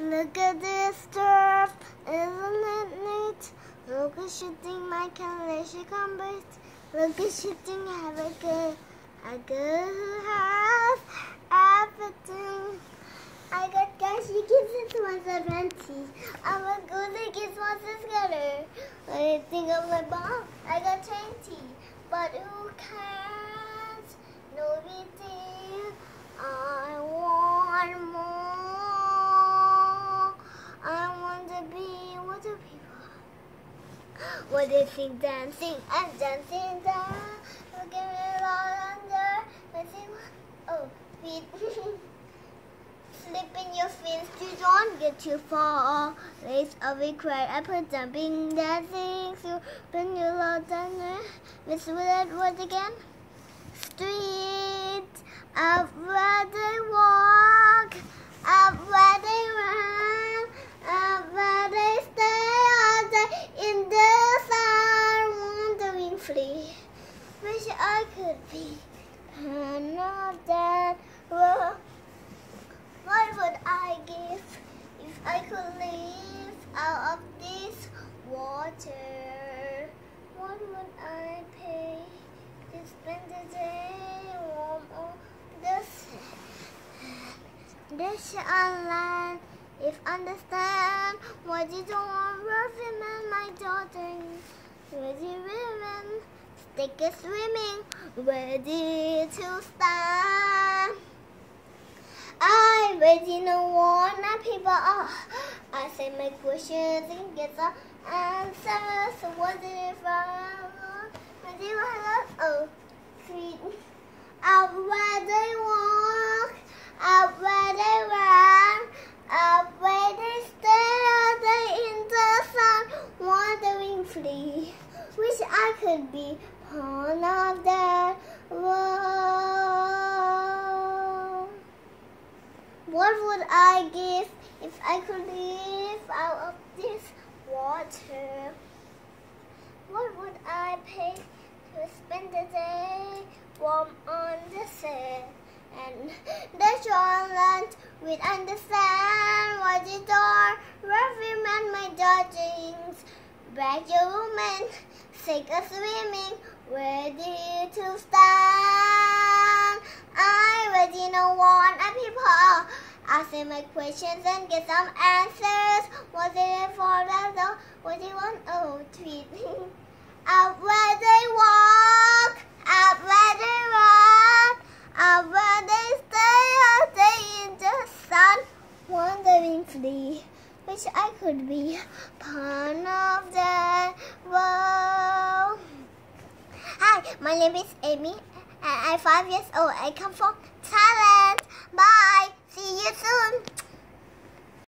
Look at this turf, isn't it neat? Look at shooting my calculation combat. Look at shooting have a good, a good has everything. I got gives it once a twenty. I'm a good gives once a scatter. You think of my bomb, I got twenty. But who cares? No big deal. I want more. I want to be what do people? What do you think dancing? I'm dancing down. Look at me all under. See? Oh, feet. Slipping your fins to don't get too far. Lace a required I put jumping dancing so when you love done Miss word again. Street up Wish I could be not that. Well, what would I give if I could live out of this water? What would I pay to spend the day warm on the sand? This land, if understand what you don't want, man, my daughter. Ready, women, stick is swimming, ready to stand. I already know my people are. I say my questions and get the answers. So what did it from? Do you have? Oh, sweet. Out where they walk, out where they run, out where they stay all day in the sun, wandering free. Wish I could be part of that world. What would I give if I could live out of this water? What would I pay to spend the day warm on the sand? And the shoreland will understand what the door man my dodgings. Brag your woman, take a swimming, ready to stand. I already know what a people Asking my questions and get some answers. Was it for that though? What do you want? Oh, tweet. out where they walk, out where they run, out where they stay all day in the sun, wandering free. Wish I could be part of my name is Amy, and I'm five years old. I come from Thailand. Bye. See you soon.